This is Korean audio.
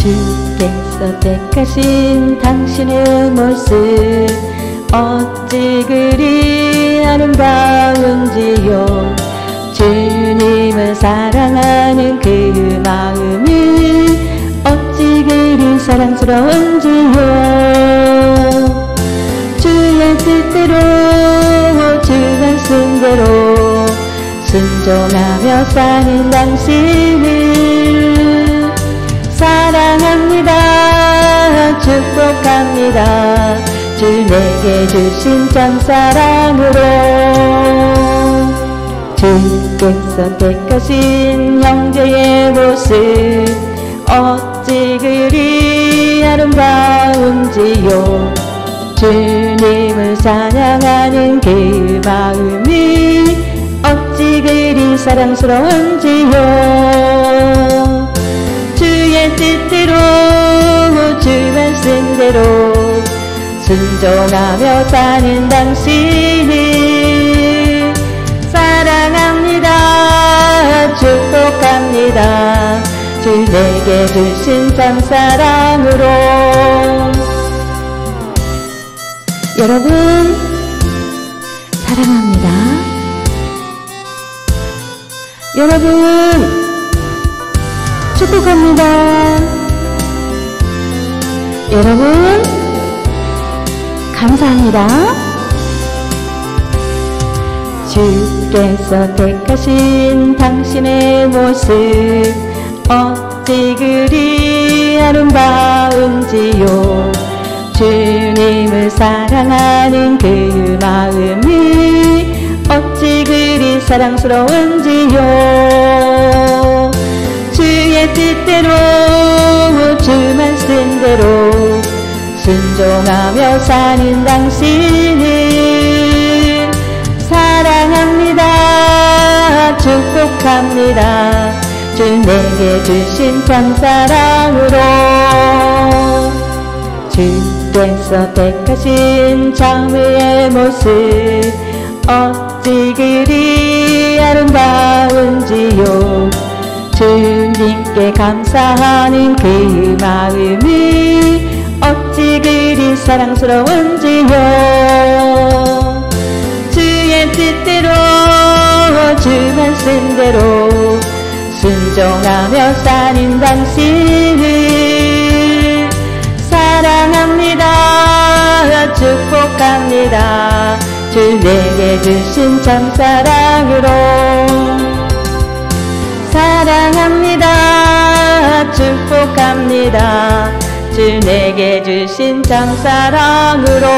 주께서 택하신 당신의 모습 어찌 그리 아름다운지요? 주님을 사랑하는 그 마음이 어찌 그리 사랑스러운지요? 주의 뜻대로 주 말씀대로 순종하며 사는 당신을 축복합니다. 주 내게 주신 짝사랑으로. 주께서 택하신 형제의 모습 어찌 그리 아름다운지요. 주님을 사랑하는 그 마음이 어찌 그리 사랑스러운지요. 주의 뜻대로 주 말씀 대로 순종하며 사는 당신을 사랑합니다. 축복합니다. 주 내게 주신 참 사랑으로. 여러분 사랑합니다. 여러분 축복합니다 여러분 감사합니다. 주께서 택하신 당신의 모습 어찌 그리 아름다운지요. 주님을 사랑하는 그 마음이 어찌 그리 사랑스러운지요. 주의 뜻대로 순종하며 사는 당신을 사랑합니다. 축복합니다. 주 내게 주신 참 사랑으로 주께서 택하신 자매의 모습 어찌 그리 아름다운지요? 주님께 감사하는 그 마음이 사랑스러운지요? 주의 뜻대로 주 말씀대로 순종하며 사는 당신을 사랑합니다. 축복합니다. 주 내게 주신 참 사랑으로 사랑합니다. 축복합니다 예수 내게 주신 참 사랑으로.